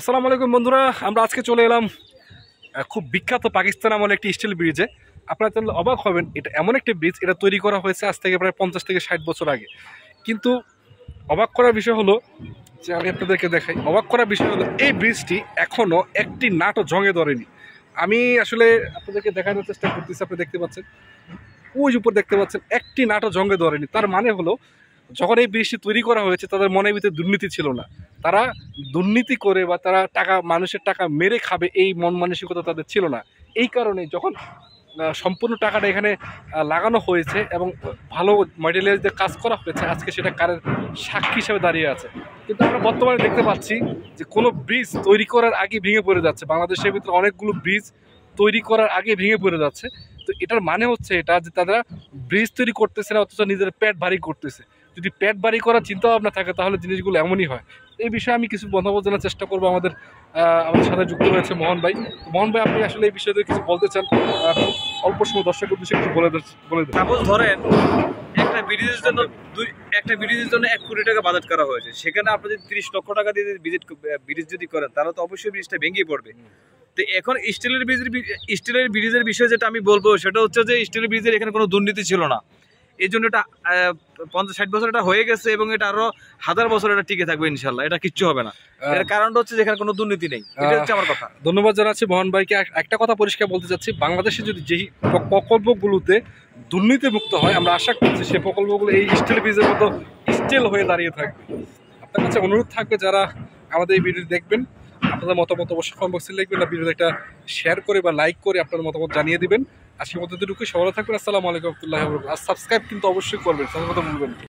আসসালামু আলাইকুম বন্ধুরা, আমরা আজকে চলে এলাম খুব বিখ্যাত পাকিস্তান আমলে একটি স্টিল ব্রিজে। আপনারা তাহলে অবাক হবেন, এটা এমন একটি ব্রিজ, এটা তৈরি করা হয়েছে আজ থেকে প্রায় পঞ্চাশ থেকে ষাট বছর আগে। কিন্তু অবাক করার বিষয় হলো, যে আমি আপনাদেরকে দেখাই, অবাক করার বিষয় হলো, এই ব্রিজটি এখনও একটি নাটও জঙে ধরেনি। আমি আসলে আপনাদেরকে দেখানোর চেষ্টা করতেছি, আপনি দেখতে পাচ্ছেন ওই উপর দেখতে পাচ্ছেন, একটি নাটও জঙ্গে ধরেনি। তার মানে হলো যখন এই ব্রিজটি তৈরি করা হয়েছে, তাদের মনের ভিতরে দুর্নীতি ছিল না। তারা দুর্নীতি করে বা তারা টাকা, মানুষের টাকা মেরে খাবে এই মন মানসিকতা তাদের ছিল না। এই কারণে যখন সম্পূর্ণ টাকাটা এখানে লাগানো হয়েছে এবং ভালো ম্যাটেরিয়াল দিয়ে কাজ করা হয়েছে, আজকে সেটা কারের সাক্ষী হিসেবে দাঁড়িয়ে আছে। কিন্তু আমরা বর্তমানে দেখতে পাচ্ছি যে কোনো ব্রিজ তৈরি করার আগে ভেঙে পড়ে যাচ্ছে। বাংলাদেশের ভিতরে অনেকগুলো ব্রিজ তৈরি করার আগে ভেঙে পড়ে যাচ্ছে। তো এটার মানে হচ্ছে এটা যে তারা ব্রিজ তৈরি করতেছে না, অথচ নিজের পেট ভারী করতেছে। যদি পেট বাড়ি করার চিন্তা ভাবনা থাকে তাহলে জিনিসগুলো এমনই হয়। এই বিষয়ে আমি কিছু মতামত জানার চেষ্টা করব। আমাদের আমাদের সাথে যুক্ত রয়েছে মোহন ভাই। মোহন ভাই আপনি আসলে এই বিষয়ে কিছু বলতে চান অল্প সময় দর্শকের উদ্দেশ্যে কিছু বলে বলে দেন। সাপোজ ধরেন একটা ব্রিজের জন্য দুই একটা ব্রিজের জন্য এক কোটি টাকা বাজেট করা হয়েছে। সেখানে আপনি যদি তিরিশ লক্ষ টাকা দিয়ে ভিজিট ব্রিজ যদি করেন তাহলে তো অবশ্যই ব্রিজটা ভেঙে পড়বে। তো এখন স্টিলের ব্রিজের স্টিলের ব্রিজের বিষয়ে যেটা আমি বলব সেটা হচ্ছে যে স্টিলের ব্রিজের এখানে কোনো দুর্নীতি ছিল না। এই জন্য এটা পঞ্চাশ ষাট বছর এটা হয়ে গেছে এবং এটা আরও হাজার বছর এটা টিকে থাকবে ইনশাল্লাহ এটা কিচ্ছু হবে না। এর কারণটা হচ্ছে যে এখানে কোনো দুর্নীতি নেই। এটা হচ্ছে আমার কথা। ধন্যবাদ জানাচ্ছি মোহন ভাইকে। একটা কথা পরিষ্কার বলতে চাচ্ছি বাংলাদেশে যদি যেই প্রকল্পগুলোতে দুর্নীতি মুক্ত হয় আমরা আশা করছি সেই প্রকল্পগুলো এই স্টিল ব্রিজের মতো স্টিল হয়ে দাঁড়িয়ে থাকবে। আপনার কাছে অনুরোধ থাকবে যারা আমাদের এই ভিডিও দেখবেন আপনাদের মতামত অবশ্যই কম বক্সে লিখবেন না ভিডিওতে একটা শেয়ার করে বা লাইক করে আপনার মতামত জানিয়ে দিবেন। আজকের মধ্যে দুটুকু সবাই থাকবেন। আসসালামু আলাইকুম আর সাবস্ক্রাইব কিন্তু অবশ্যই করবেন। সাথে কথা বলবেন।